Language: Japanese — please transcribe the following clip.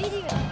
リリュ